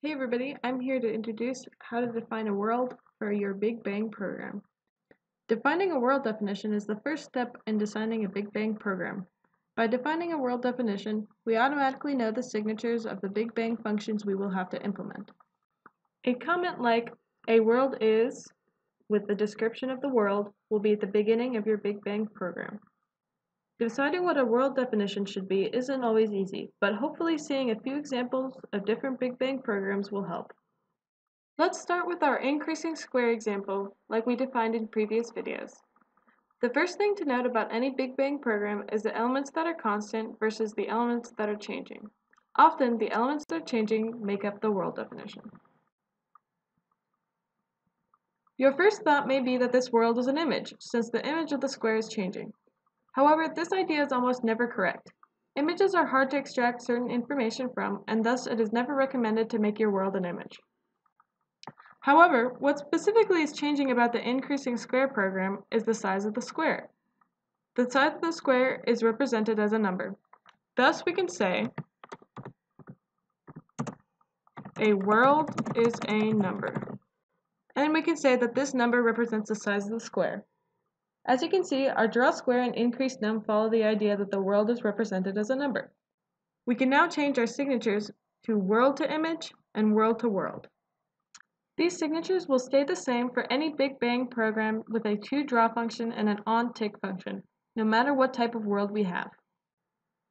Hey everybody, I'm here to introduce how to define a world for your Big Bang program. Defining a world definition is the first step in designing a Big Bang program. By defining a world definition, we automatically know the signatures of the Big Bang functions we will have to implement. A comment like, a world is, with the description of the world, will be at the beginning of your Big Bang program. Deciding what a world definition should be isn't always easy, but hopefully seeing a few examples of different Big Bang programs will help. Let's start with our increasing square example, like we defined in previous videos. The first thing to note about any Big Bang program is the elements that are constant versus the elements that are changing. Often, the elements that are changing make up the world definition. Your first thought may be that this world is an image, since the image of the square is changing. However, this idea is almost never correct. Images are hard to extract certain information from, and thus it is never recommended to make your world an image. However, what specifically is changing about the increasing square program is the size of the square. The size of the square is represented as a number. Thus, we can say a world is a number. And we can say that this number represents the size of the square. As you can see, our draw square and increase num follow the idea that the world is represented as a number. We can now change our signatures to world to image and world to world. These signatures will stay the same for any Big Bang program with a toDraw function and an onTick function, no matter what type of world we have.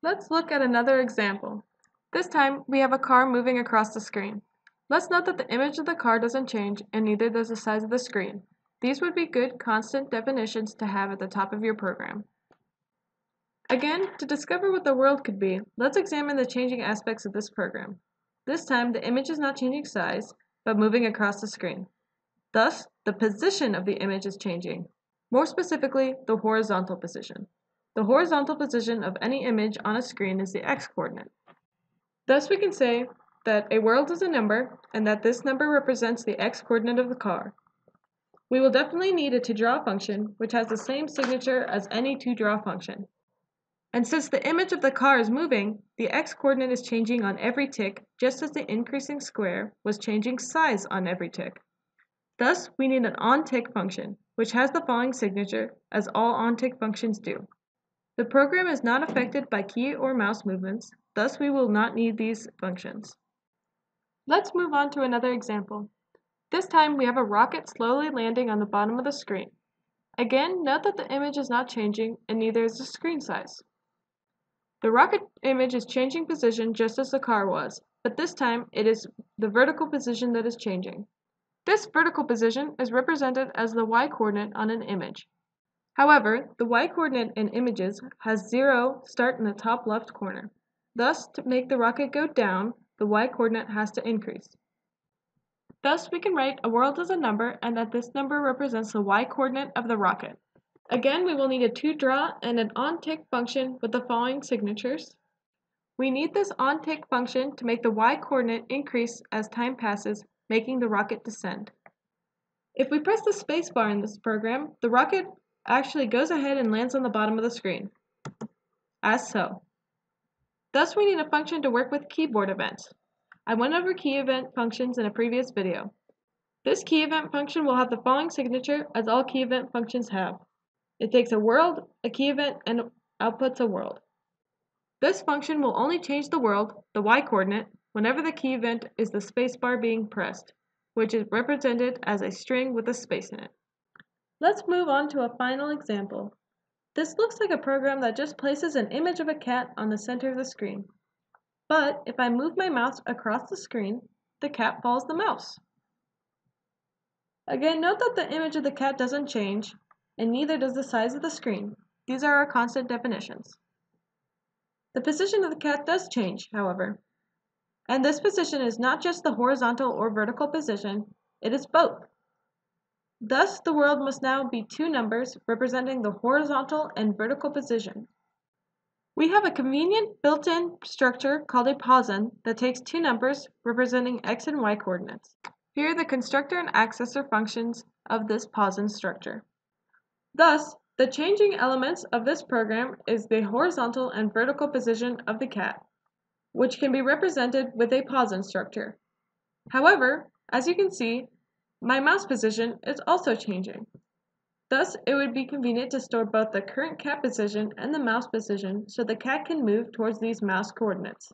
Let's look at another example. This time, we have a car moving across the screen. Let's note that the image of the car doesn't change, and neither does the size of the screen. These would be good constant definitions to have at the top of your program. Again, to discover what the world could be, let's examine the changing aspects of this program. This time, the image is not changing size, but moving across the screen. Thus, the position of the image is changing. More specifically, the horizontal position. The horizontal position of any image on a screen is the x-coordinate. Thus, we can say that a world is a number, and that this number represents the x-coordinate of the car. We will definitely need a toDraw function, which has the same signature as any toDraw function. And since the image of the car is moving, the x-coordinate is changing on every tick, just as the increasing square was changing size on every tick. Thus, we need an onTick function, which has the following signature, as all onTick functions do. The program is not affected by key or mouse movements, thus we will not need these functions. Let's move on to another example. This time we have a rocket slowly landing on the bottom of the screen. Again, note that the image is not changing and neither is the screen size. The rocket image is changing position just as the car was, but this time it is the vertical position that is changing. This vertical position is represented as the y-coordinate on an image. However, the y-coordinate in images has 0 start in the top left corner. Thus, to make the rocket go down, the y-coordinate has to increase. Thus, we can write a world as a number and that this number represents the y-coordinate of the rocket. Again, we will need a toDraw and an onTick function with the following signatures. We need this onTick function to make the y-coordinate increase as time passes, making the rocket descend. If we press the spacebar in this program, the rocket actually goes ahead and lands on the bottom of the screen, as so. Thus, we need a function to work with keyboard events. I went over key event functions in a previous video. This key event function will have the following signature as all key event functions have. It takes a world, a key event, and outputs a world. This function will only change the world, the y-coordinate, whenever the key event is the spacebar being pressed, which is represented as a string with a space in it. Let's move on to a final example. This looks like a program that just places an image of a cat on the center of the screen. But if I move my mouse across the screen, the cat follows the mouse. Again, note that the image of the cat doesn't change, and neither does the size of the screen. These are our constant definitions. The position of the cat does change, however. And this position is not just the horizontal or vertical position, it is both. Thus, the world must now be two numbers representing the horizontal and vertical position. We have a convenient built-in structure called a posn that takes two numbers representing x and y coordinates. Here are the constructor and accessor functions of this posn structure. Thus, the changing elements of this program is the horizontal and vertical position of the cat, which can be represented with a posn structure. However, as you can see, my mouse position is also changing. Thus, it would be convenient to store both the current cat position and the mouse position so the cat can move towards these mouse coordinates.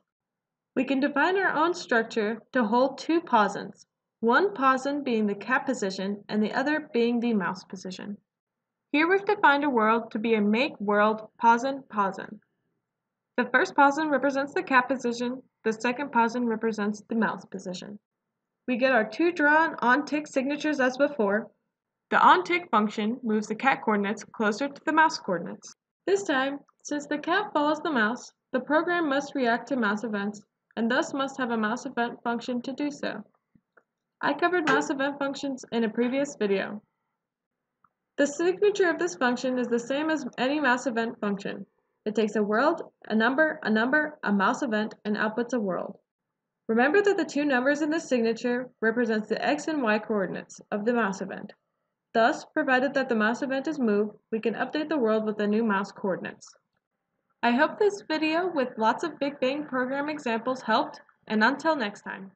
We can define our own structure to hold two posns, one posn being the cat position and the other being the mouse position. Here we've defined a world to be a make world posn posn. The first posn represents the cat position, the second posn represents the mouse position. We get our two drawn on tick signatures as before, the onTick function moves the cat coordinates closer to the mouse coordinates. This time, since the cat follows the mouse, the program must react to mouse events and thus must have a mouse event function to do so. I covered mouse event functions in a previous video. The signature of this function is the same as any mouse event function. It takes a world, a number, a number, a mouse event, and outputs a world. Remember that the two numbers in this signature represents the x and y coordinates of the mouse event. Thus, provided that the mouse event is moved, we can update the world with the new mouse coordinates. I hope this video with lots of Big Bang program examples helped, and until next time.